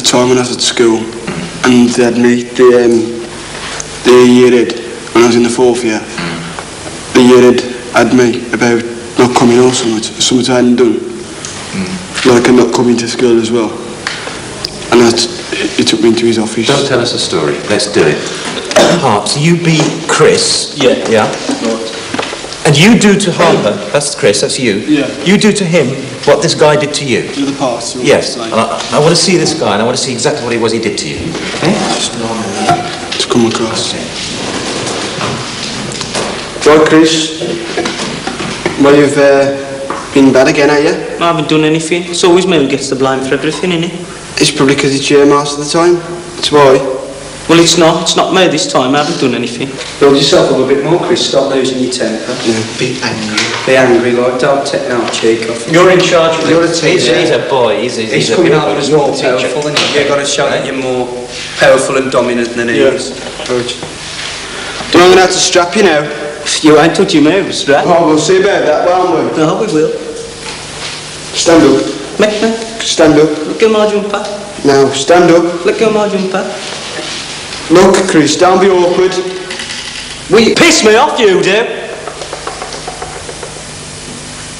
time when I was at school, and they had me the um, the year head when I was in the fourth year. The year head had me about not coming or something, something I hadn't done, like I'm not coming to school as well. And that's, he took me into his office. Don't tell us a story. Let's do it. Hart, so you be Chris. Yeah. Yeah. And you do to Harper, that's Chris, that's you. Yeah. You do to him what this guy did to you. The other part. you want Yes. And I, I want to see this guy, and I want to see exactly what it was he did to you. to come across. Right, Chris. Well, you've uh, been bad again, are you? I haven't done anything. It's always me who gets the blame for everything, innit? It's probably because it's you most of the time. That's why. Well, it's not. It's not me this time. I haven't done anything. Build yourself up a bit more, Chris. Stop losing your temper. Be angry. Be angry, like, don't take no cheek off. You're in charge of You're a He's, teacher. he's a boy. He's, he's, He's a coming out of as a more teacher. powerful, and you've got to show that you're more powerful and dominant than he Yeah. is. Right. Do I'm going to have to strap you now? You ain't touching me, right? Oh, we'll see about that, won't we? No, we will. Stand up. Make me. Stand up. Look at my jumper. Now, stand up. Look at my jumper. Look, Chris, don't be awkward. Will you piss me off, you do?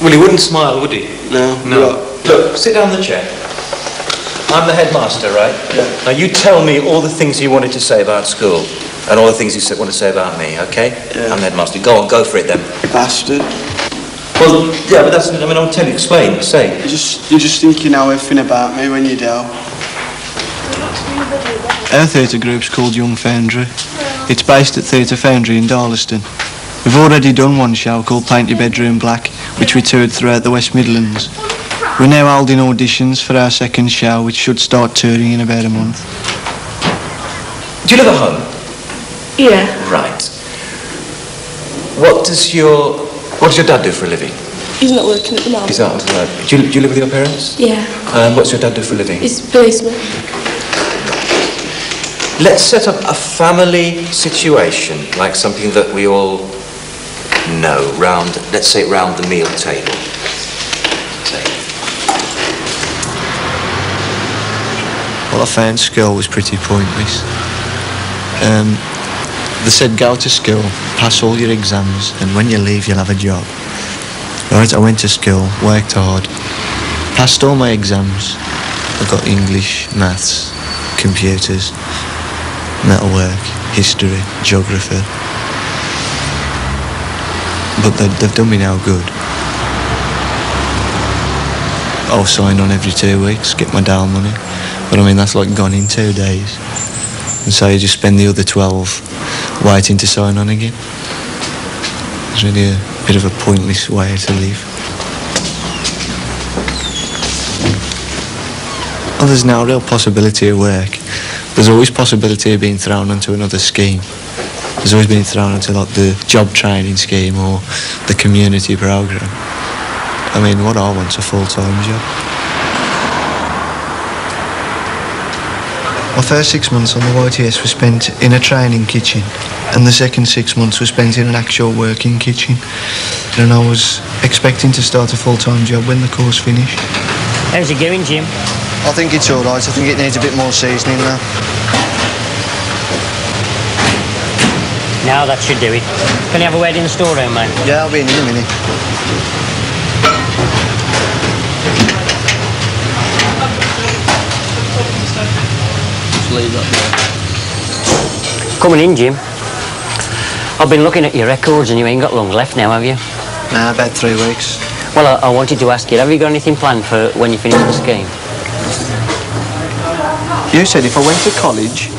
Well, he wouldn't smile, would he? No. No. Look, sit down in the chair. I'm the headmaster, right? Yeah. Now you tell me all the things you wanted to say about school and all the things you want to say about me, okay? Yeah. I'm the headmaster. Go on, go for it then. Bastard. Well, yeah, but that's, I mean, I'll tell you, explain, say. You just, you just think you know everything about me when you do. Our theatre group's called Young Foundry. It's based at Theatre Foundry in Darlaston. We've already done one show called Paint Your Bedroom Black, which we toured throughout the West Midlands. We're now holding auditions for our second show, which should start touring in about a month. Do you live at home? Yeah, Right. What does your, what does your dad do for a living? he's not working at the moment. He's out of work. Do you, do you live with your parents? Yeah, Um, what's your dad do for a living? he's a policeman. Let's set up a family situation, like something that we all know, round, let's say round the meal table. Well, I found school was pretty pointless. Um, they said go to school, pass all your exams, and when you leave, you'll have a job. Right, I went to school, worked hard, passed all my exams. I got English, maths, computers, metalwork, history, geography. But they, they've done me no good. I'll sign on every two weeks, get my down money. But I mean, that's like gone in two days. And so you just spend the other 12 waiting to sign on again. It's really a bit of a pointless way to live. Well, there's now a real possibility of work. There's always possibility of being thrown onto another scheme. There's always been thrown into like the job training scheme or the community programme. I mean, what I want's a full-time job. My first six months on the YTS were spent in a training kitchen, and the second six months were spent in an actual working kitchen. And I was expecting to start a full-time job when the course finished. How's it going, Jim? I think it's all right. I think it needs a bit more seasoning now. No, that should do it. Can you have a word in the storeroom, mate? Yeah, I'll be in in a minute. Coming in, Jim. I've been looking at your records and you ain't got long left now, have you? Nah, about three weeks. Well, I, I wanted to ask you, have you got anything planned for when you finish the scheme? You said if I went to college,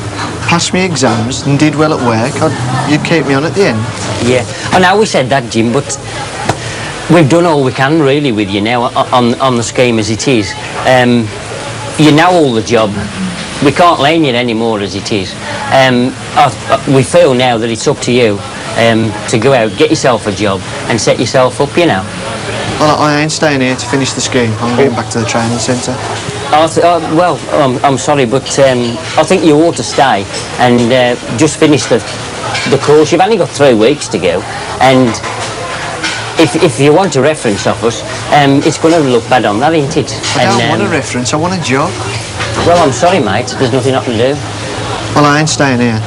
passed me exams and did well at work, I'd, you'd keep me on at the end. Yeah. I know we said that, Jim, but we've done all we can really with you now on, on the scheme as it is. Um, you know all the job. We can't lane you anymore as it is. Um, I, I- we feel now that it's up to you um, to go out, get yourself a job and set yourself up, you know. Well, I ain't staying here to finish the scheme. I'm going back to the training centre. I th- uh, well, I'm, I'm sorry, but um, I think you ought to stay and uh, just finish the, the course. You've only got three weeks to go, and if, if you want a reference of us, um, it's going to look bad on that, ain't it? I and, don't want um, a reference, I want a job. Well, I'm sorry, mate. There's nothing I can do. Well, I ain't staying here.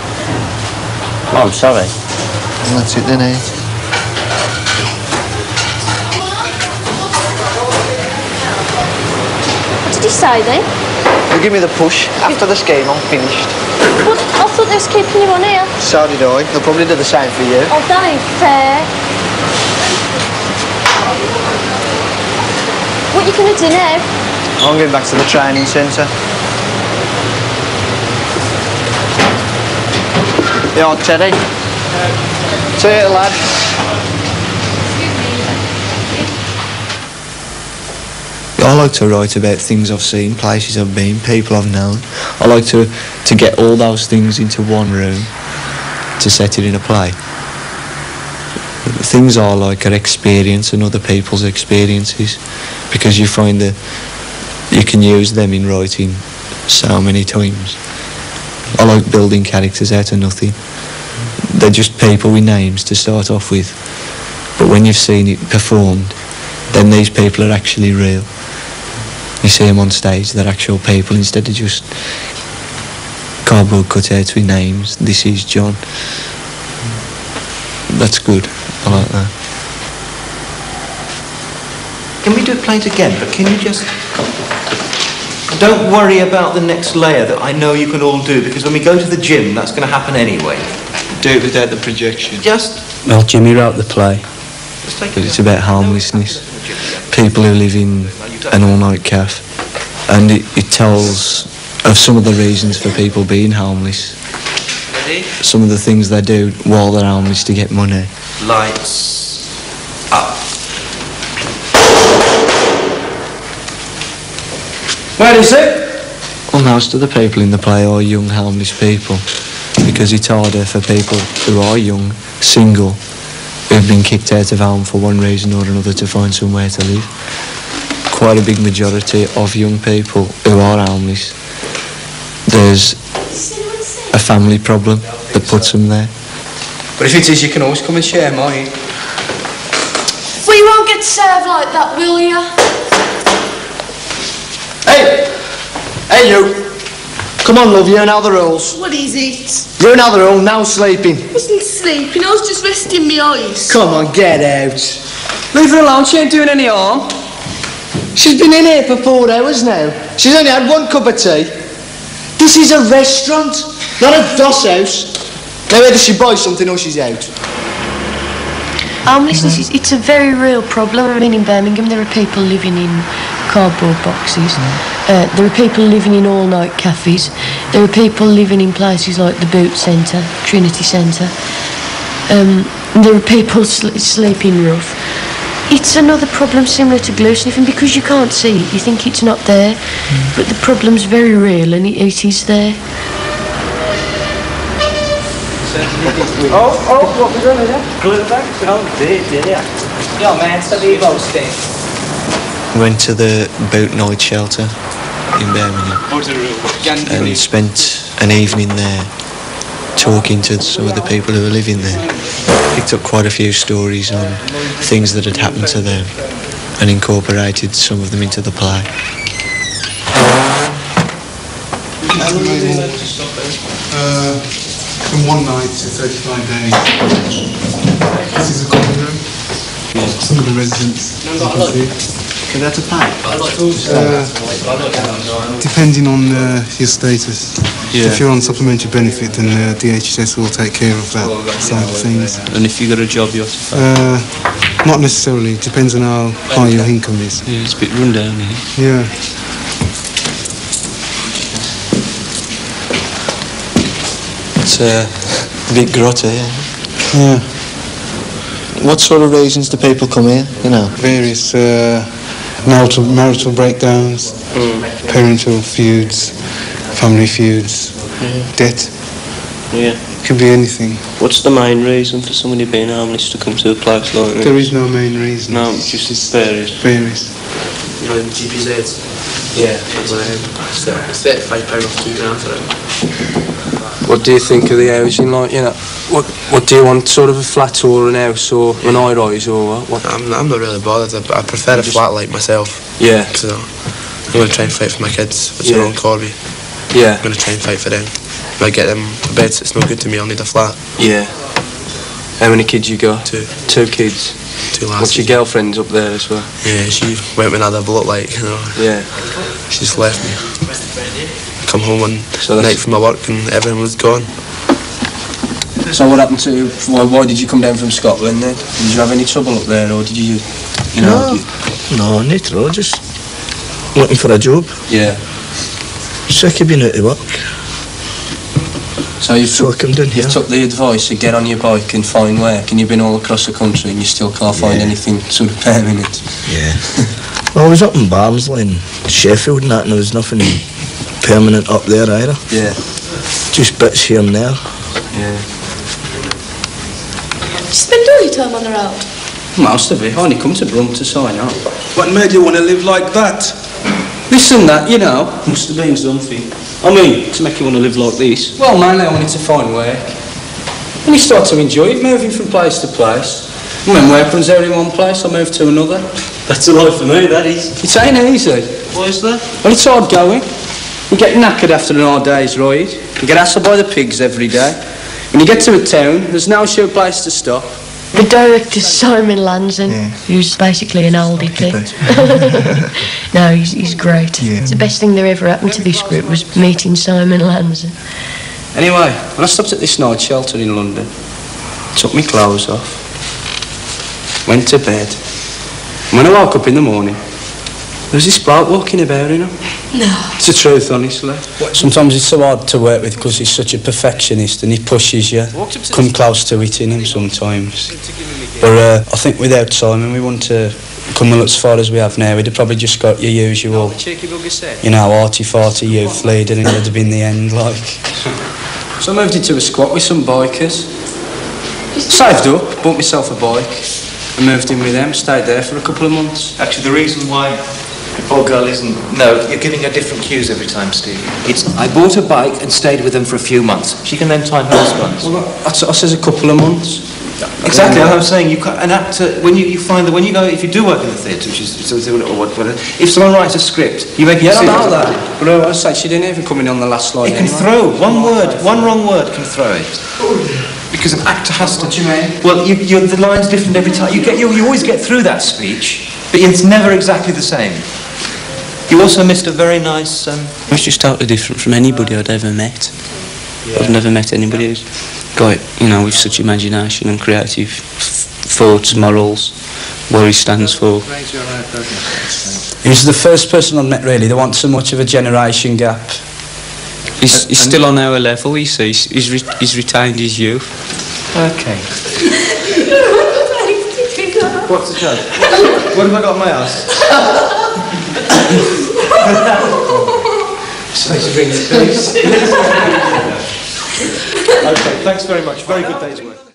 Oh, I'm sorry. Well, that's it then, eh? Did he say then? You give me the push. After this game, I'm finished. But I thought they was keeping you on here. So did I. They'll probably do the same for you. Oh, that ain't fair. What you gonna do now? I'm going back to the training centre. Yeah, Teddy. See you, lad. I like to write about things I've seen, places I've been, people I've known. I like to, to get all those things into one room to set it in a play. Things I like are experience and other people's experiences because you find that you can use them in writing so many times. I like building characters out of nothing. They're just people with names to start off with. But when you've seen it performed, then these people are actually real. You see them on stage, they're actual people instead of just cardboard cutouts with names. This is John. That's good. I like that. Can we do it plain again? But can you just... Don't worry about the next layer that I know you can all do, because when we go to the gym, that's going to happen anyway. Do it without the projection. Just... Well, Jimmy wrote the play. Just But it's about homelessness. People who live in an all-night cafe. And it, it tells of some of the reasons for people being homeless. Some of the things they do while they're homeless to get money. Lights up. Where is it? Well, most of the people in the play are young homeless people because it's harder for people who are young, single, who've been kicked out of home for one reason or another to find somewhere to live. Quite a big majority of young people who are homeless, there's a family problem that puts them there. But if it is, you can always come and share mine. Well, you won't get served like that, will you? Hey! Hey, you! Come on, love, you know the rules. What is it? You know the rule, now sleeping. I wasn't sleeping, I was just resting my eyes. Come on, get out. Leave her alone, she ain't doing any harm. She's been in here for four hours now. She's only had one cup of tea. This is a restaurant, not a doss house. Now either she buys something or she's out. Um, Homelessness is it's a very real problem. I mean, in Birmingham, there are people living in cardboard boxes. Uh, there are people living in all-night cafes. There are people living in places like the Boot Centre, Trinity Centre. Um, there are people sl- sleeping rough. It's another problem similar to glue sniffing because you can't see it. You think it's not there, but the problem's very real and it, it is there. Oh, oh, what was on there? Glue back? Oh, dear, dear. Yo, man, so leave those things. Went to the boat night shelter in Birmingham and spent an evening there talking to some of the people who were living there. Picked up quite a few stories on things that had happened to them and incorporated some of them into the play. Uh, from one night to 35 days. This is a common room. Some of the residents, can see. Can that pay? Uh, depending on uh, your status. Yeah. If you're on supplementary benefit, then uh, DHS will take care of that side of things. And if you got a job, you have to pay. Uh, not necessarily. It depends on how high your income is. Yeah, it's a bit run down here. Yeah. It's uh, a bit grotty, yeah. Yeah. What sort of reasons do people come here, you know? Various uh, marital, marital breakdowns, parental feuds, family feuds, debt. Yeah. It could be anything. What's the main reason for somebody being homeless to come to a place like this? There is no main reason. No, it's just various. Various. You know, GPZ. Yeah, it's um, it's thirty-five pound off two grand for it. What do you think of the housing? Like, you know, what what do you want? Sort of a flat or an house or an high rise or what? I'm, I'm not really bothered. I, I prefer a flat like myself. Yeah. So I'm going to try and fight for my kids, which Yeah. are on Corby. Yeah. I'm going to try and fight for them. If I get them a bed, it's no good to me. I'll need a flat. Yeah. How many kids you got? Two. Two kids. Two lads. What's your girlfriend's up there as well? Yeah, she went with another bloke, like, you know. Yeah. She's left me. Come home one So night from my work and everyone was gone. So what happened to why, why did you come down from Scotland then? Did you have any trouble up there or did you you know you- No, not at all, just looking for a job. Yeah. Sick of being out of work. So you've So I come down here. you've took the advice to get on your bike and find work and you've been all across the country and you still can't find Yeah. anything sort of permanent. Yeah. well, I was up in Barnsley and Sheffield and that, and there was nothing permanent up there either. Yeah. Just bits here and there. Yeah. You Spend all your time on the road. Most of it. I only come to Brum to sign up. What made you want to live like that? Listen that, you know. Must have been something. I mean, to make you want to live like this. Well, mainly I wanted to find work. And you start to enjoy it, moving from place to place. And when work runs out in one place, I move to another. That's a life for me, that is. It ain't easy. Why is that? Well, it's hard going. You get knackered after an hard day's ride. You get hassled by the pigs every day. When you get to a town, there's no sure place to stop. The director's Simon Lanzon, who's basically an oldie Pete. no, he's, he's great. Yeah. It's the best thing that ever happened to this group was meeting Simon Lanzon. Anyway, when I stopped at this night shelter in London, took my clothes off, went to bed, and when I woke up in the morning, there was this bloke walking about, you know. No. It's the truth, honestly. Sometimes it's so hard to work with because he's such a perfectionist and he pushes you. Come close to hitting him sometimes. But uh, I think without Simon, we wouldn't have come as far as we have now. We'd have probably just got your usual, Cheeky bugger said. you know, arty-farty youth leader and it would have been the end, like. So I moved into a squat with some bikers. Saved up, bought myself a bike, and moved in with them, stayed there for a couple of months. Actually, the reason why the poor girl isn't... No, you're giving her different cues every time, Steve. It's, I bought a bike and stayed with them for a few months. She can then time her response. Well, I, I says a couple of months. Exactly, I'm saying you ca- an actor when you, you find that when you go if you do work in the theatre, which is so, so, or what- whatever, if someone writes a script, you make a Yeah, I decision. know that. But uh, I say she didn't even come in on the last slide. It can throw one word, one wrong word can throw it. Because an actor has to. What do you mean? Well, you, you, the line's different every time. You get you, you always get through that speech, but it's never exactly the same. You also missed a very nice. Um, It's just totally different from anybody I'd ever met. I've never met anybody who's got, you know, with such imagination and creative f- thoughts, morals, what he stands for. He's the first person I've met really. There wasn't so much of a generation gap. He's, he's still on our level, you see. He's, he's, re- he's retained his youth. okay. What's the joke? What have I got in my ass? Supposed to bring the okay, thanks very much. Very good day's work.